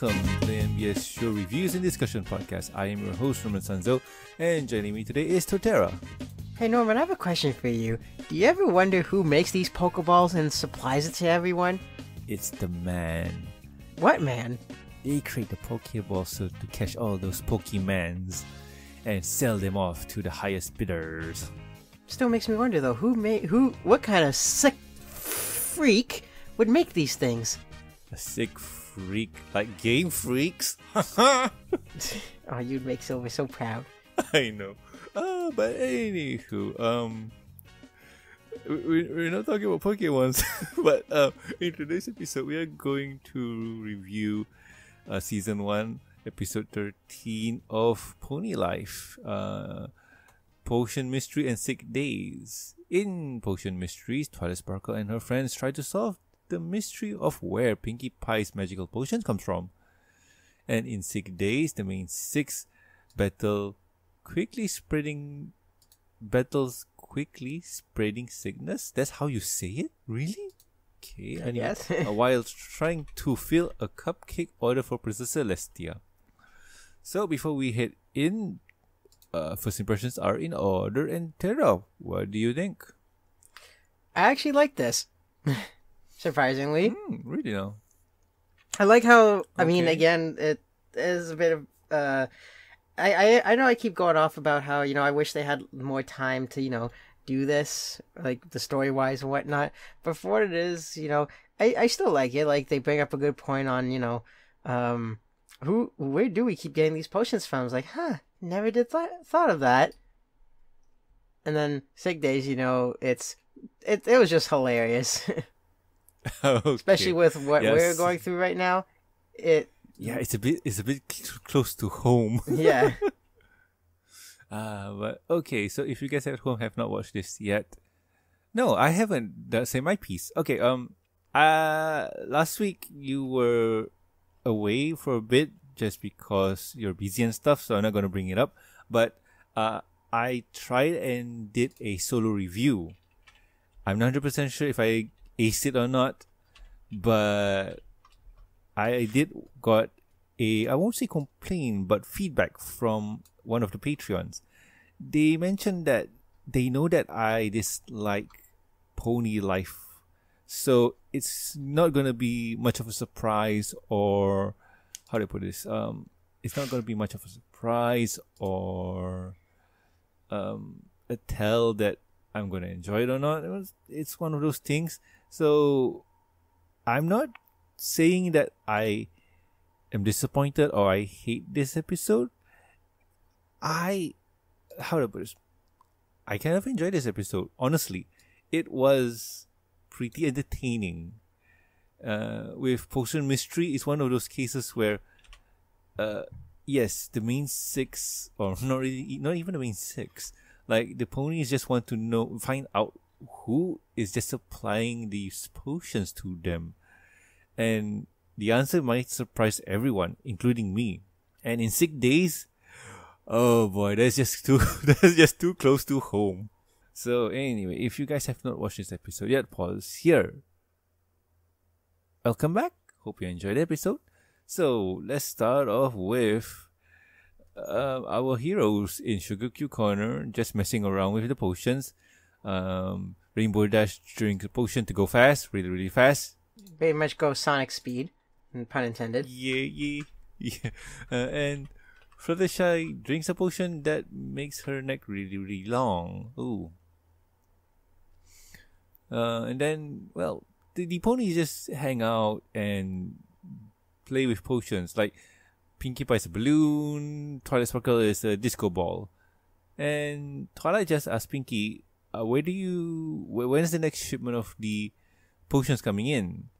welcome to the MBS Show Reviews and Discussion Podcast. I am your host, Norman Sanzo, and joining me today is Torterra. Hey Norman, I have a question for you. Do you ever wonder who makes these Pokeballs and supplies it to everyone? It's the man. What man? They create the Pokeballs so to catch all those Pokemans and sell them off to the highest bidders. Still makes me wonder though, who made who what kind of sick freak would make these things? A sick freak like Game Freaks. oh, you'd make Silver so proud. I know. Uh, but anywho, um, we, we're not talking about Pokemons, but uh, in today's episode, we are going to review uh, season one, episode thirteen of Pony Life, uh, Potion Mystery and Sick Days. In Potion Mysteries, Twilight Sparkle and her friends try to solve the mystery of where Pinkie Pie's magical potions comes from. And in Sick Days, the Mane Six battle quickly spreading battles quickly spreading sickness. That's how you say it? Really? Okay. I guess. while trying to fill a cupcake order for Princess Celestia. So before we head in, uh, first impressions are in order. And Tera, what do you think? I actually like this. Surprisingly. Mm, really now. I like how I mean again it is a bit of uh I, I I know I keep going off about how, you know, I wish they had more time to, you know, do this, like the story wise and whatnot. But for what it is, you know, I, I still like it. Like they bring up a good point on, you know, um who where do we keep getting these potions from? It's like, huh, never did th- thought of that. And then sick days, you know, it's it it was just hilarious. okay. Especially with what we're going through right now. It yeah, it's a bit it's a bit close to home. yeah. Uh, but okay, so if you guys at home have not watched this yet, no, I haven't. That's say my piece. Okay, um, uh, last week you were away for a bit just because you're busy and stuff, so I'm not gonna bring it up. But uh, I tried and did a solo review. I'm not hundred percent sure if I aced it or not, but I did got a I won't say complaint, but feedback from one of the Patreons. They mentioned that they know that I dislike pony life, so it's not gonna be much of a surprise or how do I put this? Um, it's not gonna be much of a surprise or um a tell that I'm gonna enjoy it or not. It was, it's one of those things. So I'm not saying that I am disappointed or I hate this episode. I how put this? I kind of enjoyed this episode. Honestly, it was pretty entertaining. Uh, with Potion Mystery, it's one of those cases where, uh, yes, the Mane Six, or not really, not even the Mane Six, like the ponies just want to know, find out who is just supplying these potions to them and the answer might surprise everyone, including me. And in sick days, oh boy, that's just too that's just too close to home. So anyway, if you guys have not watched this episode yet, pause here. Welcome back. Hope you enjoyed the episode. So let's start off with uh, our heroes in Sugarcube Corner, just messing around with the potions. Um, Rainbow Dash drinks a potion to go fast, really, really fast. Very much go Sonic speed, pun intended. Yeah, yeah, yeah. Uh, and Fluttershy drinks a potion that makes her neck really, really long. Ooh. Uh, and then, well, the, the ponies just hang out and play with potions. Like, Pinkie Pie is a balloon, Twilight Sparkle is a disco ball. And Twilight just asked Pinkie, uh, where do you, wh- when's the next shipment of the potions coming in?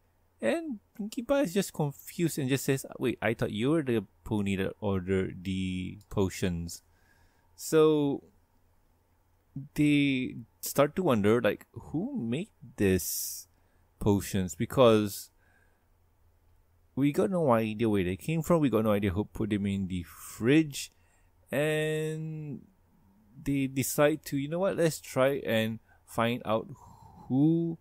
And Pie is just confused and just says, wait, I thought you were the pony that ordered the potions. So they start to wonder, like, who made this potions? Because we got no idea where they came from. We got no idea who put them in the fridge. And they decide to, you know what, let's try and find out who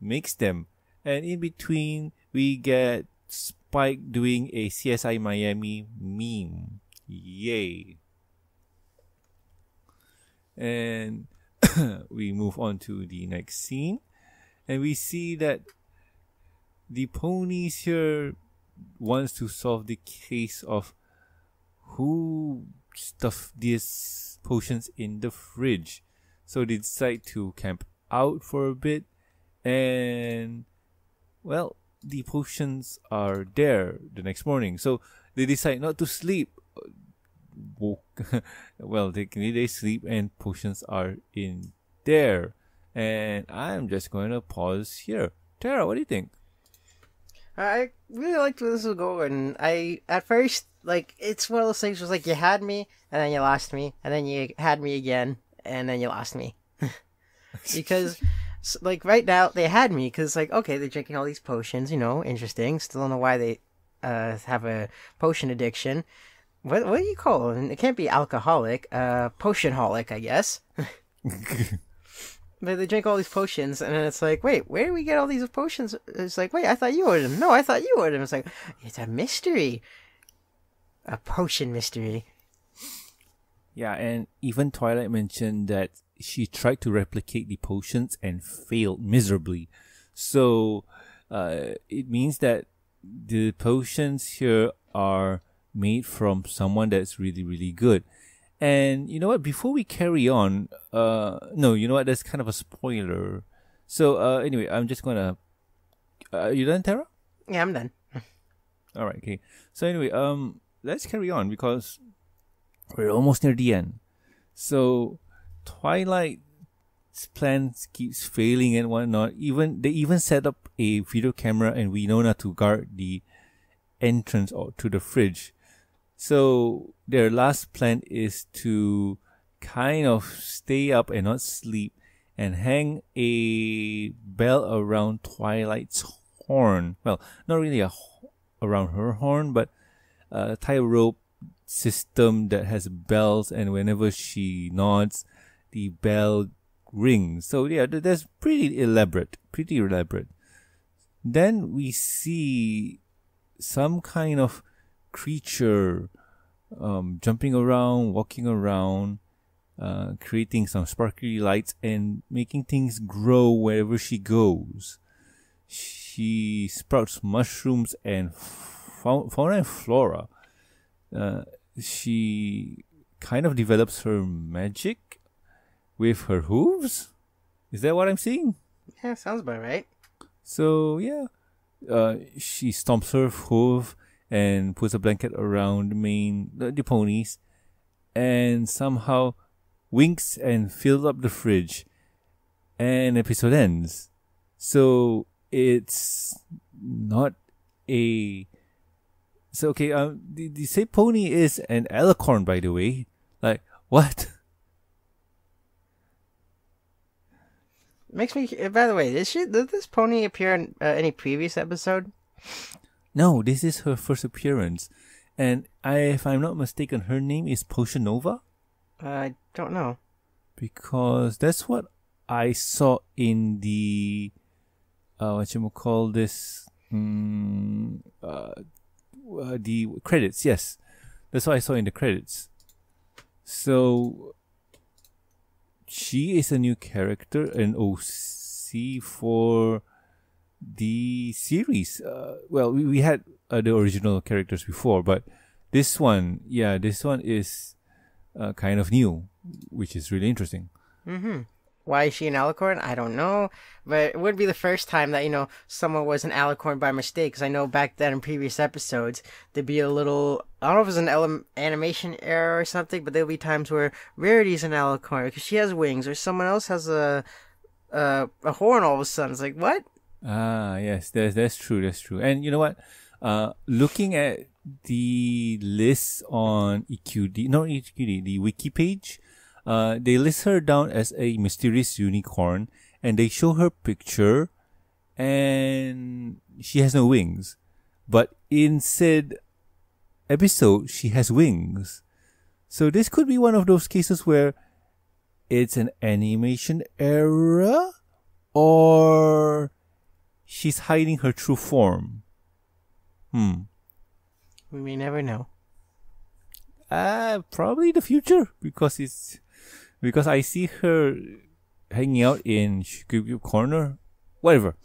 makes them. And in between, we get Spike doing a CSI Miami meme. Yay. And we move on to the next scene. And we see that the ponies here wants to solve the case of who stuffed these potions in the fridge. So they decide to camp out for a bit and well, the potions are there the next morning. So they decide not to sleep. well, they they sleep and potions are in there. And I'm just going to pause here. Tara, what do you think? I really liked where this was going. I at first like it's one of those things was like you had me and then you lost me and then you had me again and then you lost me because like right now they had me because like okay they're drinking all these potions you know interesting still don't know why they uh have a potion addiction what what do you call it it can't be alcoholic uh potion holic I guess but they drink all these potions, and then it's like, wait, where do we get all these potions? It's like, wait, I thought you ordered them. No, I thought you ordered them. It's like, it's a mystery, a potion mystery. Yeah, and even Twilight mentioned that she tried to replicate the potions and failed miserably. So uh, it means that the potions here are made from someone that's really, really good. And you know what? Before we carry on, uh, no, you know what? That's kind of a spoiler. So uh, anyway, I'm just gonna. Uh, you done, Tara? Yeah, I'm done. All right. Okay. So anyway, um, let's carry on because we're almost near the end. So Twilight's plans keeps failing and whatnot. Even they even set up a video camera and Winona to guard the entrance or to the fridge. So their last plan is to kind of stay up and not sleep and hang a bell around Twilight's horn. Well, not really a around her horn, but a tie rope system that has bells, and whenever she nods, the bell rings. So yeah, that's pretty elaborate, pretty elaborate. Then we see some kind of creature um, jumping around, walking around, uh, creating some sparkly lights and making things grow wherever she goes. She sprouts mushrooms and fauna and flora. Uh, she kind of develops her magic with her hooves. Is that what I'm seeing? Yeah, sounds about right. So yeah, uh, she stomps her hoof and puts a blanket around the main the, the ponies, and somehow winks and fills up the fridge, and episode ends. So it's not a so okay. Um, the, the say pony is an alicorn, by the way. Like what? Makes me. By the way, did she did this pony appear in uh, any previous episode? No, this is her first appearance, and I, if I'm not mistaken, her name is Potion Nova. I don't know. Because that's what I saw in the uh, what you call this um, uh, uh, the credits. Yes, that's what I saw in the credits. So she is a new character, an OC for the series. Uh, well, we, we had uh, the original characters before, but this one, yeah, this one is uh, kind of new, which is really interesting. Mm-hmm. Why is she an alicorn? I don't know, but it would be the first time that you know someone was an alicorn by mistake. Because I know back then in previous episodes there'd be a little I don't know if it was an ele- animation error or something, but there'll be times where Rarity's an alicorn because she has wings, or someone else has a a, a horn. All of a sudden, it's like what? Ah, yes, that's that's true. That's true. And you know what? Uh, looking at the list on EQD, not EQD, the wiki page, uh, they list her down as a mysterious unicorn, and they show her picture, and she has no wings. But in said episode, she has wings. So this could be one of those cases where it's an animation error, or she's hiding her true form. Hmm. We may never know. Uh, probably the future because it's because I see her hanging out in Sugarcube Corner, whatever.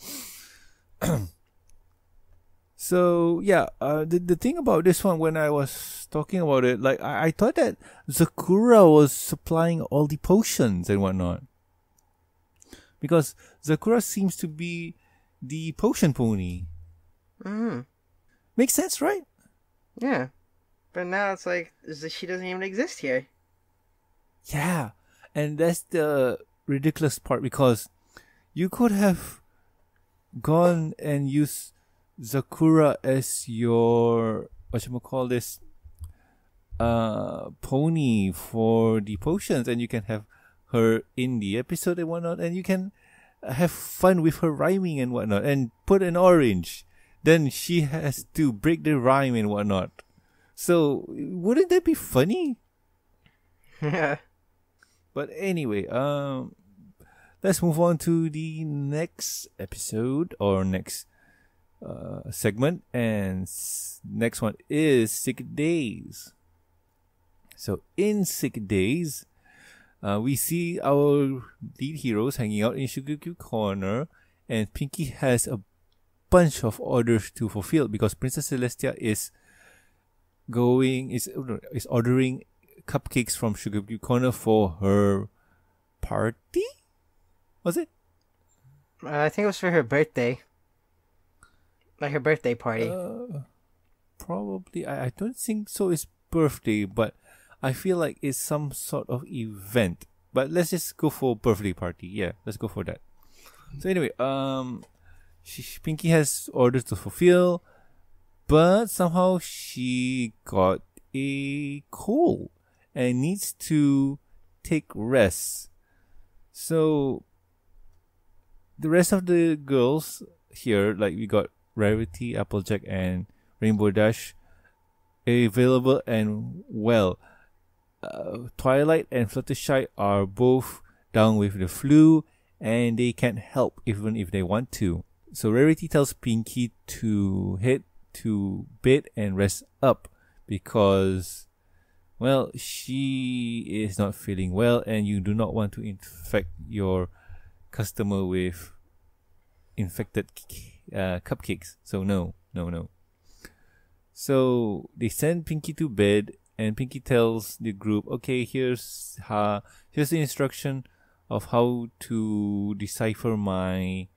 so yeah, uh, the the thing about this one when I was talking about it, like I, I thought that Zecora was supplying all the potions and whatnot, because Zecora seems to be the potion pony. Mm-hmm. Makes sense, right? Yeah. But now it's like she doesn't even exist here. Yeah, and that's the ridiculous part because you could have gone and used Zecora as your what you call this uh pony for the potions. And you can have her in the episode and whatnot. And you can have fun with her rhyming and whatnot and put an orange. Then she has to break the rhyme and whatnot. So wouldn't that be funny? Yeah. but anyway um let's move on to the next episode or next uh, segment. And s- next one is Sick Days. So in Sick Days, uh, we see our lead heroes hanging out in Sugarcube Corner, and Pinkie has a bunch of orders to fulfill because Princess Celestia is going is is ordering cupcakes from Sugarcube Corner for her party. Was it? Uh, I think it was for her birthday. Like her birthday party. Uh, probably. I, I don't think so. It's birthday, but I feel like it's some sort of event. But let's just go for birthday party. Yeah, let's go for that. So anyway, um, she, Pinkie has orders to fulfill, but somehow she got a cold and needs to take rest. So the rest of the girls here, like we got Rarity, Applejack, and Rainbow Dash, available and well. Uh, Twilight and Fluttershy are both down with the flu, and they can't help even if they want to. So Rarity tells Pinkie to head to bed and rest up because, well, she is not feeling well, and you do not want to infect your customer with infected uh, cupcakes. So no, no, no. So they send Pinkie to bed, and Pinkie tells the group, "Okay, here's how, here's the instruction of how to decipher my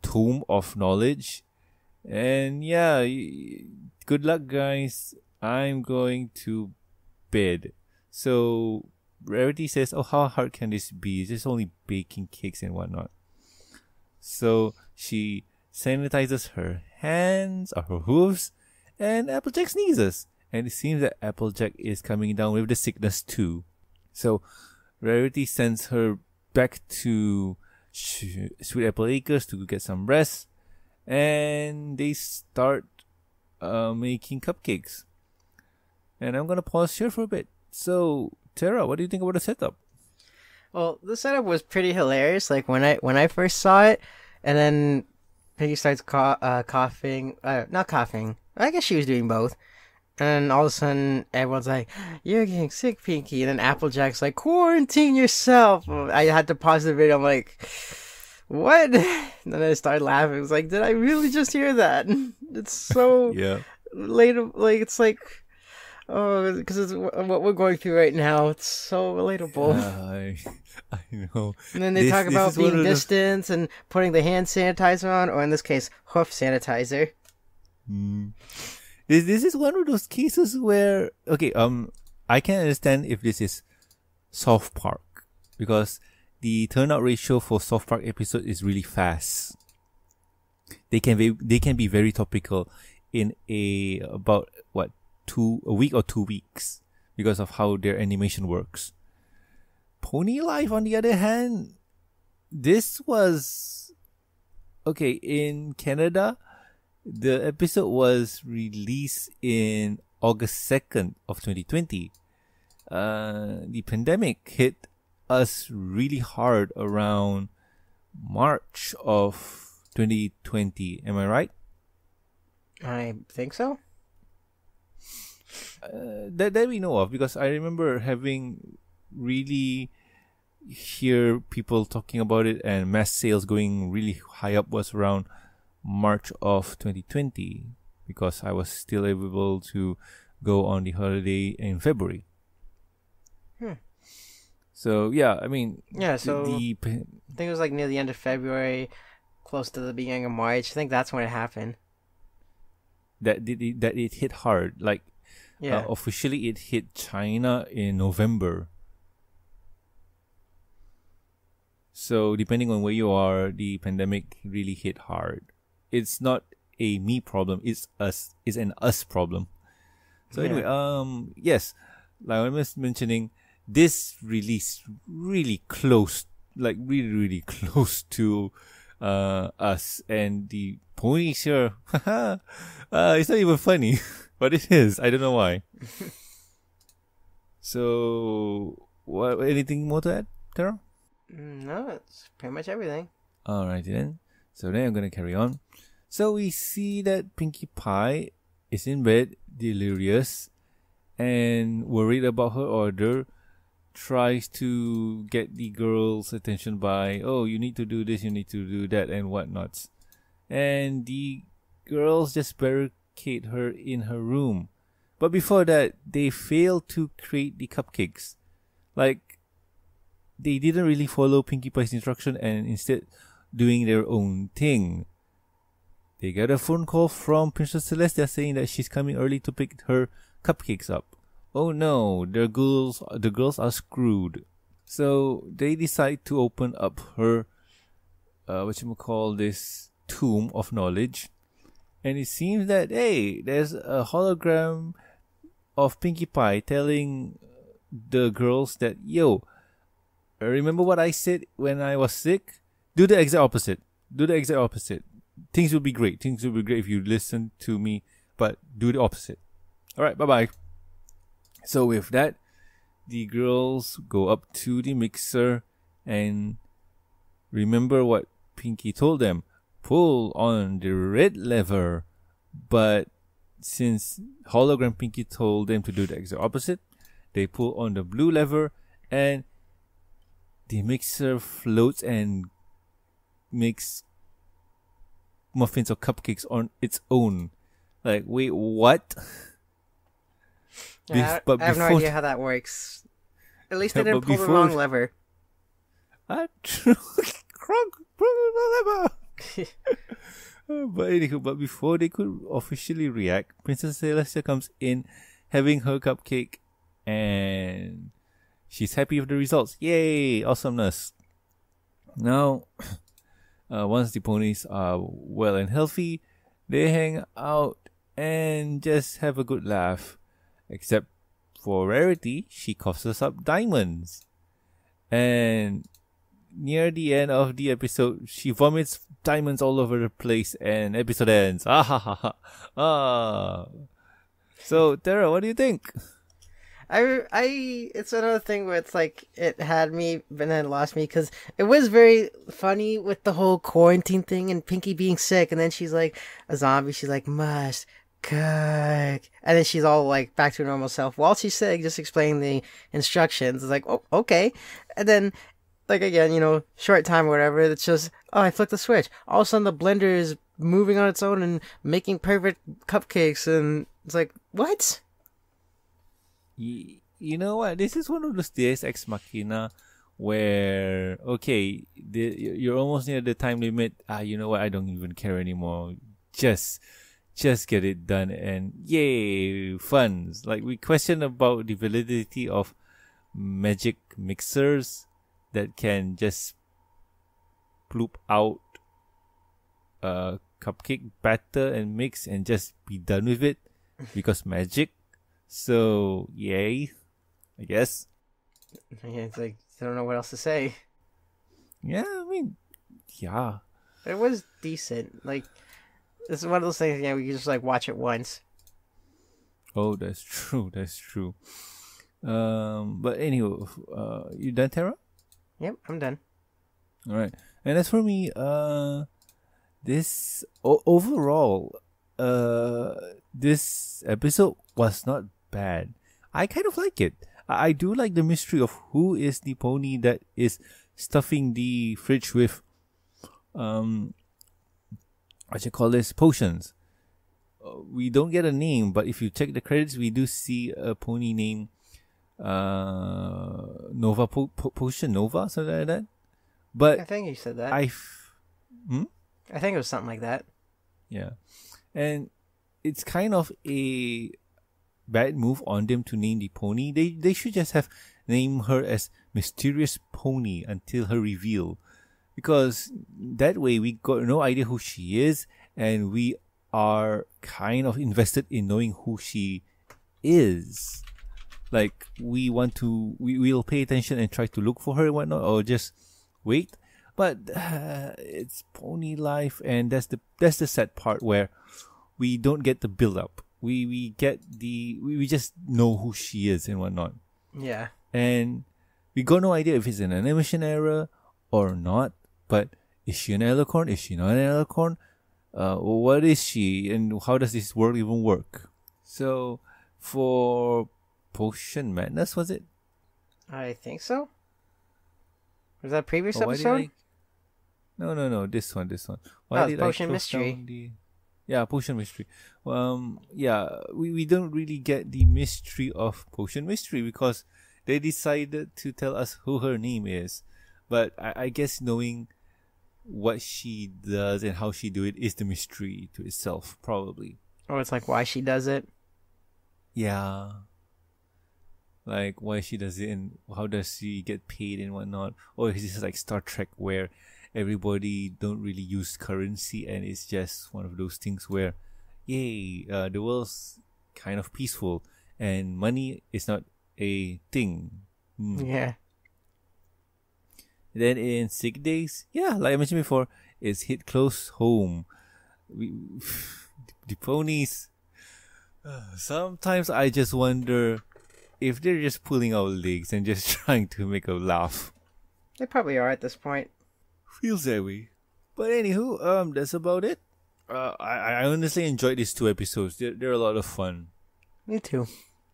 tomb of knowledge." And yeah, good luck, guys. I'm going to bed. So Rarity says, "Oh, how hard can this be? It's just only baking cakes and whatnot." So she sanitizes her hands or her hooves, and Applejack sneezes. And it seems that Applejack is coming down with the sickness too. So Rarity sends her back to Sweet Apple Acres to get some rest, and they start uh, making cupcakes. And I'm gonna pause here for a bit. So, Tara, what do you think about the setup? Well, the setup was pretty hilarious. Like when I when I first saw it, and then Piggy starts co- uh, coughing. Uh, not coughing. I guess she was doing both. And all of a sudden, everyone's like, "You're getting sick, Pinkie." And then Applejack's like, "Quarantine yourself." I had to pause the video. I'm like, "What?" And then I started laughing. It's like, "Did I really just hear that?" It's so Yeah. late. Like it's like, oh, because it's what we're going through right now. It's so relatable. I, I know. And then they This- talk about being distant and putting the hand sanitizer on, or in this case, hoof sanitizer. Mm. This this is one of those cases where okay, um, I can understand if this is South Park because the turnout ratio for South Park episode is really fast. They can be they can be very topical in a about two a week or two weeks because of how their animation works. Pony Life, on the other hand, this was okay in Canada the episode was released in August 2nd of 2020. Uh, the pandemic hit us really hard around March of 2020. Am I right? I think so. Uh, that that we know of because I remember having really hear people talking about it and mass sales going really high up was around March of 2020 because I was still able to go on the holiday in February. Hmm. So yeah, I mean, Yeah, so the, the I think it was like near the end of February, close to the beginning of March. I think that's when it happened. that did that it hit hard. Like Yeah. uh, officially, it hit China in November. So depending on where you are, the pandemic really hit hard. It's not a me problem. It's us. It's an us problem. So Yeah. anyway, um, yes, like I was mentioning, this release really close, like really, really close to uh us and the ponies sure. uh, it's not even funny, but it is. I don't know why. so, what? Anything more to add, Tara? Mm, no, it's pretty much everything. Alrighty then. So then I'm gonna carry on. So we see that Pinkie Pie is in bed, delirious, and worried about her order. Tries to get the girl's attention by, oh, you need to do this, you need to do that, and whatnots. And the girls just barricade her in her room. But before that, they fail to create the cupcakes. Like, they didn't really follow Pinkie Pie's instruction and instead doing their own thing. They get a phone call from Princess Celestia saying that she's coming early to pick her cupcakes up. Oh no, the girls the girls are screwed. So they decide to open up her uh what you call this tomb of knowledge. And it seems that hey, there's a hologram of Pinkie Pie telling the girls that yo, remember what I said when I was sick? Do the exact opposite. Do the exact opposite. Things will be great. Things will be great if you listen to me, but do the opposite. All right, bye bye. So with that, the girls go up to the mixer and remember what Pinkie told them. Pull on the red lever. But since hologram Pinkie told them to do the exact opposite, they pull on the blue lever and the mixer floats and makes muffins or cupcakes on its own. Like, wait, what? Yeah, Bef- I, I have no idea how that works. At least they Yeah, didn't but pull the wrong lever. Ah, true. Brother. but but before they could officially react, Princess Celestia comes in, having her cupcake, and she's happy with the results. Yay! Awesomeness. Now, uh, once the ponies are well and healthy, they hang out and just have a good laugh. Except for Rarity, she coughs us up diamonds. And near the end of the episode, she vomits diamonds all over the place, and episode ends. Ah ha ha ha. Ah. So, Tara, what do you think? I, I, it's another thing where it's like it had me, but then lost me because it was very funny with the whole quarantine thing and Pinkie being sick, and then she's like a zombie. She's like must cook, and then she's all like back to her normal self while she's sick, just explaining the instructions. It's like oh okay, and then like again, you know, short time or whatever. It's just oh I flicked the switch. All of a sudden the blender is moving on its own and making perfect cupcakes, and it's like what? Y- you know what? This is one of those Deus Ex Machina where, okay, the, you're almost near the time limit. Ah, you know what? I don't even care anymore. Just, just get it done and yay, funds. Like, we question about the validity of magic mixers that can just ploop out a cupcake batter and mix and just be done with it because magic. So, yay, I guess. Yeah, it's like I don't know what else to say. Yeah, I mean, yeah. It was decent. Like this is one of those things. Yeah, we can just like watch it once. Oh, that's true. That's true. Um, but anyway, uh, you done, Tara? Yep, I'm done. All right. And as for me, uh, this o- overall, uh, this episode was not bad. I kind of like it. I, I do like the mystery of who is the pony that is stuffing the fridge with, um, what you call this potions. Uh, we don't get a name, but if you check the credits, we do see a pony named uh, Nova po- po- Potion Nova, something like that. But I think you said that. I, f- hmm? I think it was something like that. Yeah. And it's kind of a bad move on them to name the pony. They they should just have named her as Mysterious Pony until her reveal. Because that way we got no idea who she is and we are kind of invested in knowing who she is. Like we want to we will pay attention and try to look for her and whatnot or just wait. But uh, it's pony life and that's the that's the sad part where we don't get the build up. We we get the we, we just know who she is and whatnot. Yeah. And we got no idea if it's an animation error or not. But is she an alicorn? Is she not an alicorn? Uh, what is she and how does this world even work? So for Potion Madness was it? I think so. Was that previous did episode? I- No, no, no. This one, this one. Why Oh, did Potion close Mystery. The... Yeah, Potion Mystery. Um, yeah, we, we don't really get the mystery of Potion Mystery because they decided to tell us who her name is. But I, I guess knowing what she does and how she do it is the mystery to itself, probably. Or it's like why she does it. Yeah. Like why she does it and how does she get paid and whatnot. Or is this like Star Trek where everybody don't really use currency and it's just one of those things where yay, uh, the world's kind of peaceful and money is not a thing. Hmm. Yeah. Then in sick days, yeah, like I mentioned before, it's hit close home. We, the ponies. Sometimes I just wonder if they're just pulling our legs and just trying to make us laugh. They probably are at this point. Feels that way. But anywho, um, that's about it. Uh, I, I honestly enjoyed these two episodes. They're, they're a lot of fun. Me too.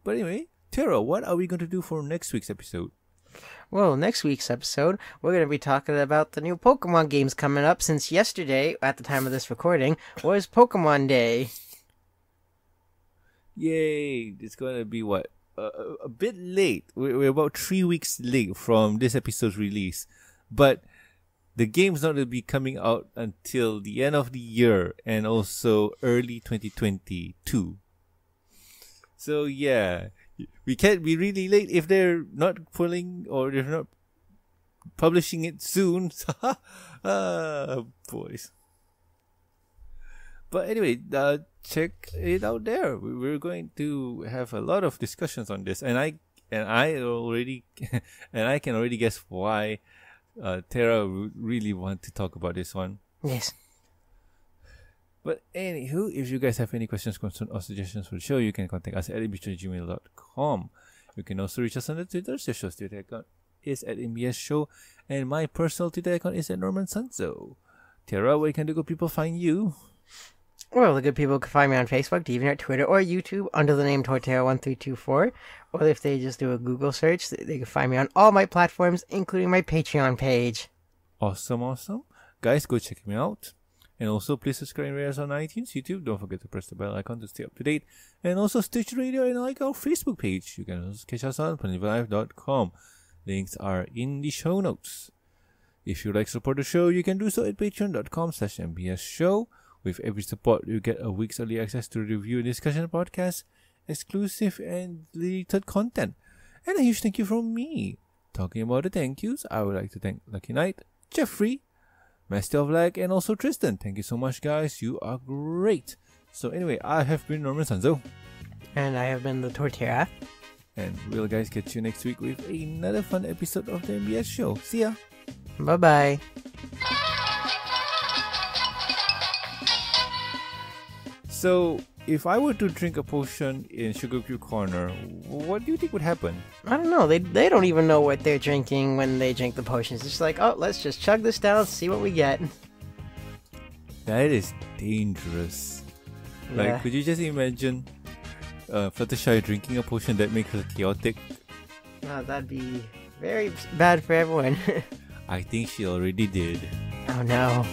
But anyway, Tara, what are we going to do for next week's episode? Well, next week's episode, we're going to be talking about the new Pokemon games coming up since yesterday, at the time of this recording, was Pokemon Day. Yay! It's gonna be what a bit late. We're, about three weeks late from this episode's release, but the game's not gonna be coming out until the end of the year and also early 2022. So yeah, we can't be really late if they're not pulling or they're not publishing it soon. ah, boys. But anyway, uh, check it out there. We- We're going to have a lot of discussions on this, and I and I already and I can already guess why uh, Tara would really want to talk about this one. Yes. But anywho, if you guys have any questions, concerns, or suggestions for the show, you can contact us at gmail.com. You can also reach us on the Twitter. The show's Twitter account is at MBS Show, and my personal Twitter account is at Norman Sanzo. Tara, where can the good people find you? Well, the good people can find me on Facebook, DeviantArt, Twitter, or YouTube under the name Torterra1324. Or if they just do a Google search, they can find me on all my platforms, including my Patreon page. Awesome, awesome. Guys, go check me out. And also, please subscribe rate us on iTunes, YouTube. Don't forget to press the bell icon to stay up to date. And also, Stitch Radio and like our Facebook page. You can also catch us on PlaneVive.com. Links are in the show notes. If you'd like to support the show, you can do so at patreon.com slash mbs show. With every support, you get a week's early access to review and discussion podcasts, exclusive and deleted content. And a huge thank you from me. Talking about the thank yous, I would like to thank Lucky Knight, Jeffrey, Master of Lag, and also Tristan. Thank you so much, guys. You are great. So anyway, I have been Norman Sanzo, And I have been the Torterra. and we'll guys catch you next week with another fun episode of the MBS show. See ya. Bye bye. So, if I were to drink a potion in Sugarcube Corner, what do you think would happen? I don't know. They they don't even know what they're drinking when they drink the potions. It's just like, oh, let's just chug this down, see what we get. That is dangerous. Like, Yeah. could you just imagine uh, Fluttershy drinking a potion that makes her chaotic? Oh, that'd be very bad for everyone. I think she already did. oh no.